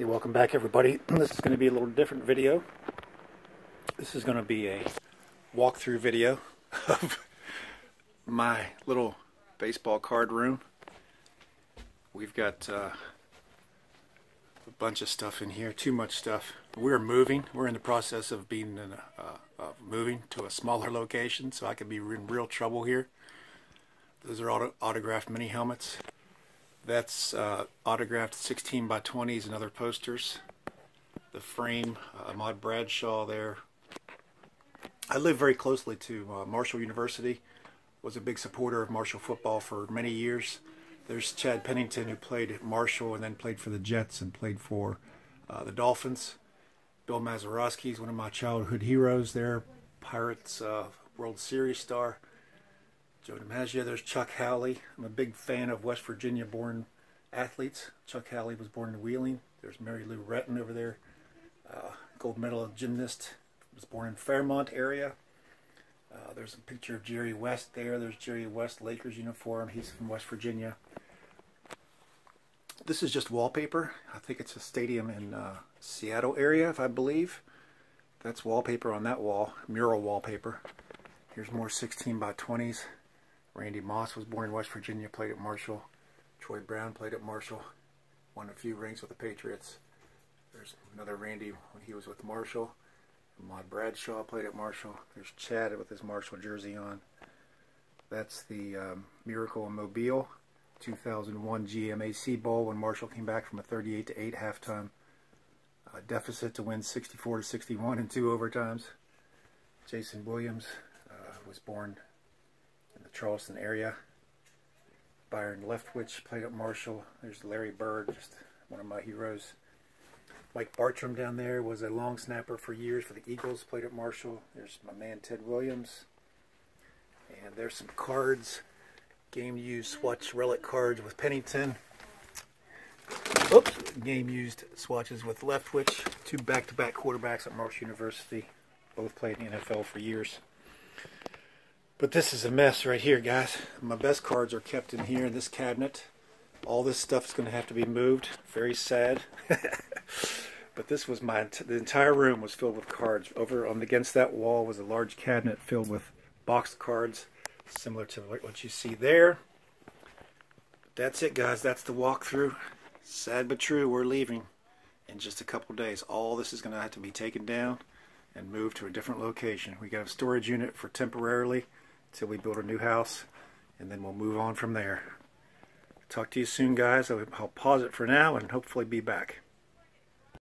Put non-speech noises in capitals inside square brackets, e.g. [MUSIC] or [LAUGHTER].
Hey, welcome back everybody. [CLEARS THROAT] This is going to be a little different video. This is going to be a walkthrough video [LAUGHS] of my little baseball card room. We've got uh, a bunch of stuff in here, too much stuff. We're moving. We're in the process of being in a, uh, of moving to a smaller location, so I could be in real trouble here. Those are auto autographed mini helmets. That's uh, autographed 16 by 20s and other posters. The frame, uh, Ahmad Bradshaw there. I live very closely to uh, Marshall University. Was a big supporter of Marshall football for many years. There's Chad Pennington who played at Marshall and then played for the Jets and played for uh, the Dolphins. Bill Mazeroski is one of my childhood heroes there. Pirates uh, World Series star. Joe DiMaggio, there's Chuck Howley. I'm a big fan of West Virginia born athletes. Chuck Howley was born in Wheeling. There's Mary Lou Retton over there. Uh, gold medal gymnast. Was born in Fairmont area. Uh, there's a picture of Jerry West there. There's Jerry West Lakers uniform. He's from West Virginia. This is just wallpaper. I think it's a stadium in uh, Seattle area, if I believe. That's wallpaper on that wall, mural wallpaper. Here's more 16 by 20s. Randy Moss was born in West Virginia, played at Marshall. Troy Brown played at Marshall, won a few rings with the Patriots. There's another Randy when he was with Marshall. Ahmad Bradshaw played at Marshall. There's Chad with his Marshall jersey on. That's the um, Miracle in Mobile, 2001 GMAC Bowl when Marshall came back from a 38 to 8 halftime uh, deficit to win 64 to 61 in two overtimes. Jason Williams uh, was born Charleston area. Byron Leftwich played at Marshall. There's Larry Bird, just one of my heroes. Mike Bartrum down there was a long snapper for years for the Eagles, played at Marshall. There's my man Ted Williams. And there's some cards, game used swatch relic cards with Pennington. Oops, game used swatches with Leftwich. Two back-to-back -back quarterbacks at Marshall University. Both played in the NFL for years. But this is a mess right here, guys. My best cards are kept in here in this cabinet. All this stuff is going to have to be moved. Very sad. [LAUGHS] but this was my, the entire room was filled with cards. Over on against that wall was a large cabinet filled with boxed cards, similar to what you see there. That's it, guys. That's the walkthrough. Sad but true, we're leaving in just a couple days. All this is going to have to be taken down and moved to a different location. We got a storage unit for temporarily until we build a new house and then we'll move on from there. Talk to you soon guys. I'll pause it for now and hopefully be back.